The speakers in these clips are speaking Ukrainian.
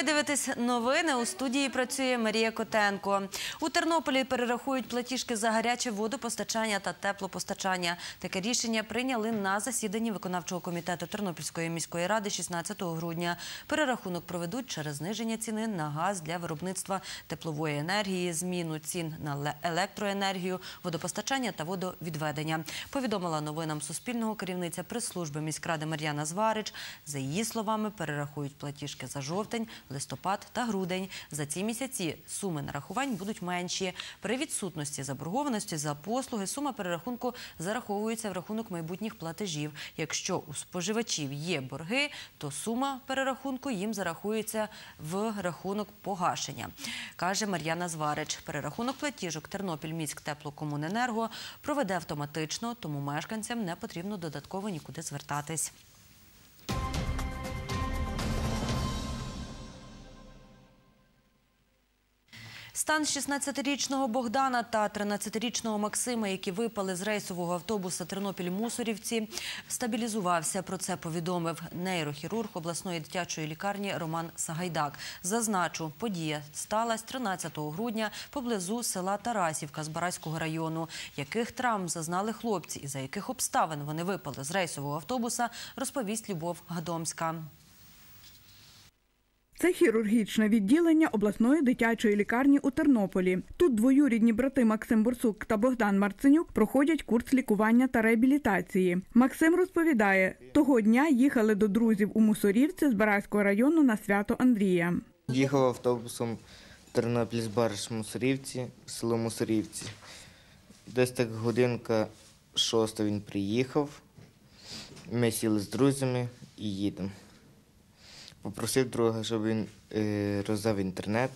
Ви дивитесь новини. У студії працює Марія Котенко. У Тернополі перерахують платіжки за гаряче водопостачання та теплопостачання. Таке рішення прийняли на засіданні виконавчого комітету Тернопільської міської ради 16 грудня. Перерахунок проведуть через зниження ціни на газ для виробництва теплової енергії, зміну цін на електроенергію, водопостачання та водовідведення. Повідомила новинам Суспільного керівниця прес-служби міськради Мар'яна Зварич. За її словами, перерахують платіжки за жовтень, листопад та грудень. За ці місяці суми нарахувань будуть менші. При відсутності заборгованості за послуги сума перерахунку зараховується в рахунок майбутніх платежів. Якщо у споживачів є борги, то сума перерахунку їм зарахується в рахунок погашення, каже Мар'яна Зварич. Перерахунок платіжок Тернопільміськ теплокомуненерго проведе автоматично, тому мешканцям не потрібно додатково нікуди звертатись. Стан 16-річного Богдана та 13-річного Максима, які випали з рейсового автобуса Тернопіль-Мусорівці, стабілізувався. Про це повідомив нейрохірург обласної дитячої лікарні Роман Сагайдак. Зазначу, подія сталася 13 грудня поблизу села Тарасівка з Бараського району. Яких травм зазнали хлопці і за яких обставин вони випали з рейсового автобуса, розповість Любов Гадомська. Це хірургічне відділення обласної дитячої лікарні у Тернополі. Тут двоюрідні брати Максим Бурсук та Богдан Марценюк проходять курс лікування та реабілітації. Максим розповідає, того дня їхали до друзів у Мусорівці з Бараського району на свято Андрія. Їхав автобусом Тернопіль з Бариш Мусорівці, село Мусорівці. Десь так годинка шоста він приїхав. Ми сіли з друзями і їдемо. Попросив друга, щоб він е, роздав інтернет,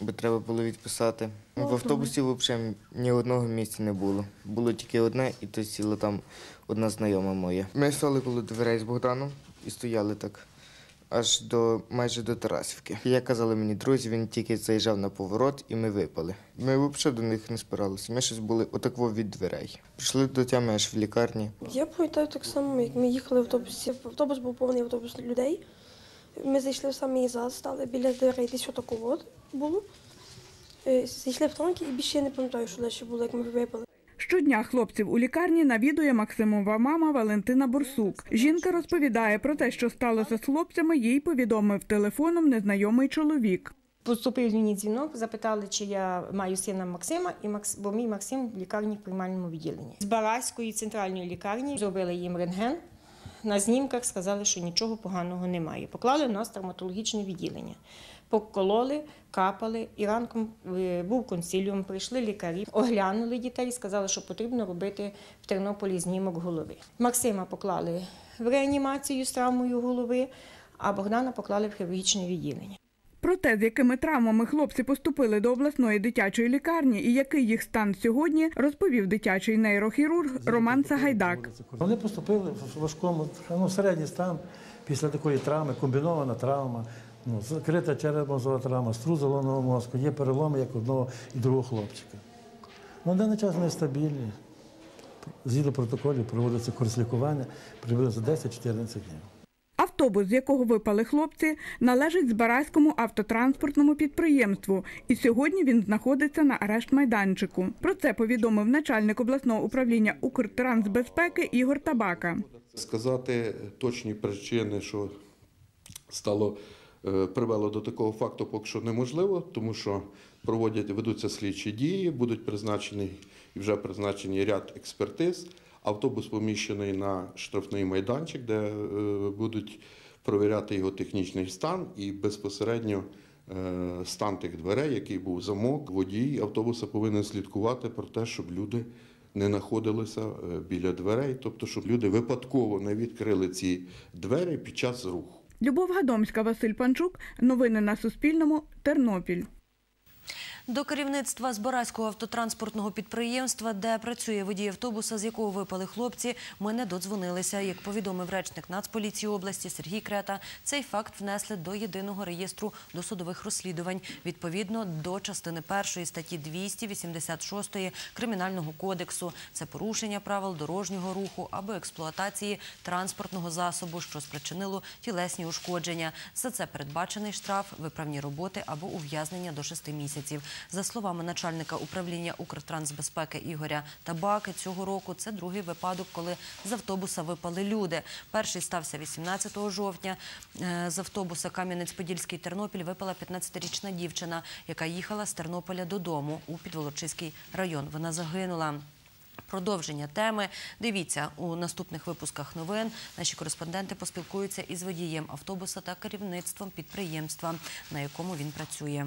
бо треба було відписати. В автобусі взагалі ні одного місця не було. Було тільки одне, і то сіла там одна знайома моя. Ми стали коло дверей з Богданом і стояли так аж до майже до Тарасівки. Як казали мені друзі, він тільки заїжджав на поворот і ми випали. Ми взагалі до них не спиралися. Ми щось були отакво від дверей. Прийшли до тями аж в лікарні. Я пам'ятаю так само, як ми їхали в автобусі. Автобус був повний автобус людей. Ми зайшли в самий зал, стали біля дверей, десь отако от було. Е, Зайшли в тонки і більше не пам'ятаю, що далі було, як ми випали. Щодня хлопців у лікарні навідує Максимова мама Валентина Бурсук. Жінка розповідає про те, що сталося з хлопцями, їй повідомив телефоном незнайомий чоловік. Поступив мені дзвінок, запитали, чи я маю сина Максима, і Макс, бо мій Максим в лікарні в приймальному відділенні. З Бараської центральної лікарні зробили їм рентген. На знімках сказали, що нічого поганого немає. Поклали в нас травматологічне відділення. Покололи, капали, і ранком е, був консиліум, прийшли лікарі, оглянули дітей, сказали, що потрібно робити в Тернополі знімок голови. Максима поклали в реанімацію з травмою голови, а Богдана поклали в хірургічне відділення. Про те, з якими травмами хлопці поступили до обласної дитячої лікарні і який їх стан сьогодні, розповів дитячий нейрохірург Роман Сагайдак. Вони поступили в важкому, ну, середній стан після такої травми, комбінована травма, ну, закрита черепно травма, струс головного мозку, є переломи як одного і другого хлопчика. На даний час вони стабільні. Згідно протоколів проводиться курс лікування приблизно 10-14 днів. Автобус, з якого випали хлопці, належить Збаразькому автотранспортному підприємству, і сьогодні він знаходиться на арешт-майданчику. Про це повідомив начальник обласного управління Укртрансбезпеки Ігор Табака. Сказати точні причини, що стало е, привело до такого факту, поки що неможливо, тому що проводять ведуться слідчі дії, будуть призначені і вже призначені ряд експертиз. Автобус поміщений на штрафний майданчик, де е, будуть провіряти його технічний стан і безпосередньо е, стан тих дверей, який був замок. Водій автобуса повинен слідкувати про те, щоб люди не знаходилися е, біля дверей, тобто щоб люди випадково не відкрили ці двері під час руху. Любов Гадомська, Василь Панчук. Новини на Суспільному. Тернопіль. До керівництва Збаразького автотранспортного підприємства, де працює водій автобуса, з якого випали хлопці, ми не додзвонилися. Як повідомив речник Нацполіції області Сергій Крета, цей факт внесли до єдиного реєстру досудових розслідувань відповідно до частини першої статті 286 Кримінального кодексу. Це порушення правил дорожнього руху або експлуатації транспортного засобу, що спричинило тілесні ушкодження. За це передбачений штраф, виправні роботи або ув'язнення до 6 місяців. За словами начальника управління Укртрансбезпеки Ігоря Табаки, цього року це другий випадок, коли з автобуса випали люди. Перший стався 18 жовтня. Е, З автобуса Кам'янець-Подільський Тернопіль випала 15-річна дівчина, яка їхала з Тернополя додому у Підволочиський район. Вона загинула. Продовження теми дивіться у наступних випусках новин. Наші кореспонденти поспілкуються із водієм автобуса та керівництвом підприємства, на якому він працює.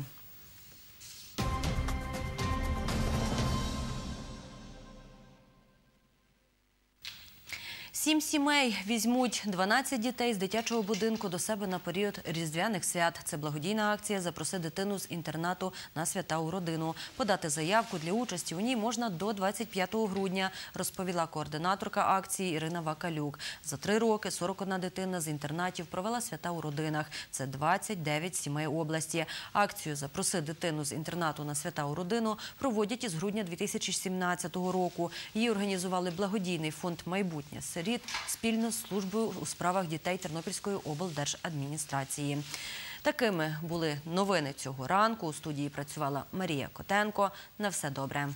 Сім сімей візьмуть 12 дітей з дитячого будинку до себе на період різдвяних свят. Це благодійна акція «Запроси дитину з інтернату на свята у родину». Подати заявку для участі у ній можна до 25 грудня, розповіла координаторка акції Ірина Вакалюк. За три роки 41 дитина з інтернатів провела свята у родинах. Це 29 сімей області. Акцію «Запроси дитину з інтернату на свята у родину» проводять із грудня 2017 року. Її організували благодійний фонд «Майбутнє сиріт» спільно з службою у справах дітей Тернопільської облдержадміністрації. Такими були новини цього ранку. У студії працювала Марія Котенко. На все добре.